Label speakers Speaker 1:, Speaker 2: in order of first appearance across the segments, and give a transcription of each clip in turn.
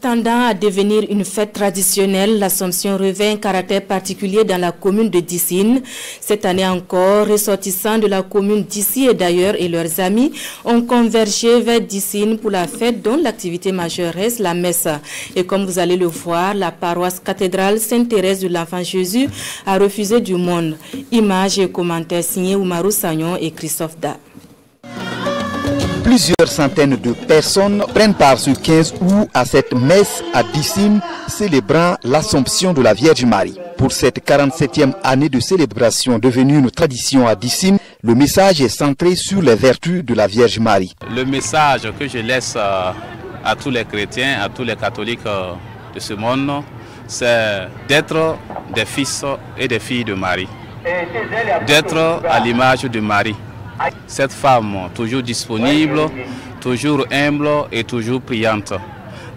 Speaker 1: Tendant à devenir une fête traditionnelle, l'Assomption revêt un caractère particulier dans la commune de Dissine. Cette année encore, ressortissants de la commune d'ici et d'ailleurs et leurs amis ont convergé vers Dissine pour la fête dont l'activité majeure reste la messe. Et comme vous allez le voir, la paroisse cathédrale Sainte-Thérèse de l'Enfant Jésus a refusé du monde. Images et commentaires signés Oumarou Sagnon et Christophe Da.
Speaker 2: Plusieurs centaines de personnes prennent part ce 15 août à cette messe à Dissine célébrant l'Assomption de la Vierge Marie. Pour cette 47e année de célébration devenue une tradition à Dissine, le message est centré sur les vertus de la Vierge Marie.
Speaker 3: Le message que je laisse euh, à tous les chrétiens, à tous les catholiques euh, de ce monde, c'est d'être des fils et des filles de Marie, d'être à l'image de Marie cette femme toujours disponible, toujours humble et toujours priante.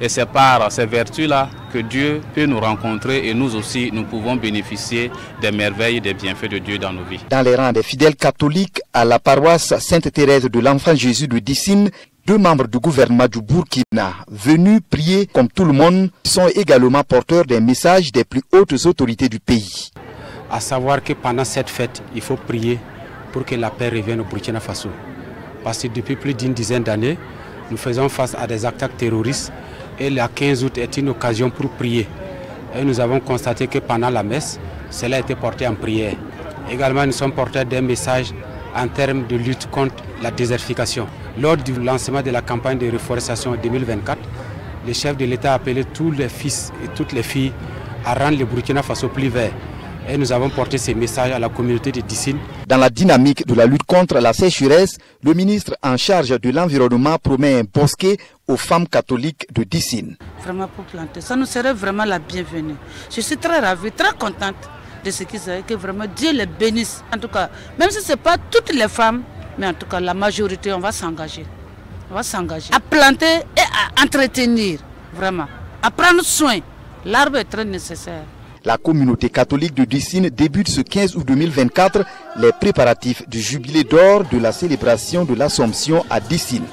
Speaker 3: Et c'est par ces vertus-là que Dieu peut nous rencontrer et nous aussi, nous pouvons bénéficier des merveilles et des bienfaits de Dieu dans nos vies.
Speaker 2: Dans les rangs des fidèles catholiques à la paroisse Sainte-Thérèse de l'Enfant Jésus de Dissine, deux membres du gouvernement du Burkina, venus prier comme tout le monde, sont également porteurs des messages des plus hautes autorités du pays.
Speaker 4: À savoir que pendant cette fête, il faut prier pour que la paix revienne au Burkina Faso. Parce que depuis plus d'une dizaine d'années, nous faisons face à des attaques terroristes et le 15 août est une occasion pour prier. Et nous avons constaté que pendant la messe, cela a été porté en prière. Également, nous sommes porteurs d'un message en termes de lutte contre la désertification. Lors du lancement de la campagne de reforestation 2024, le chef de l'État a appelé tous les fils et toutes les filles à rendre le Burkina Faso plus vert et nous avons porté ces messages à la communauté de Dissine.
Speaker 2: Dans la dynamique de la lutte contre la sécheresse, le ministre en charge de l'environnement promet un bosquet aux femmes catholiques de Dissine.
Speaker 5: Vraiment pour planter, ça nous serait vraiment la bienvenue. Je suis très ravie, très contente de ce qu'ils ont, que vraiment Dieu les bénisse. En tout cas, même si ce n'est pas toutes les femmes, mais en tout cas la majorité, on va s'engager. On va s'engager à planter et à entretenir, vraiment, à prendre soin. L'arbre est très nécessaire.
Speaker 2: La communauté catholique de Dissine débute ce 15 août 2024 les préparatifs du jubilé d'or de la célébration de l'Assomption à Dissine.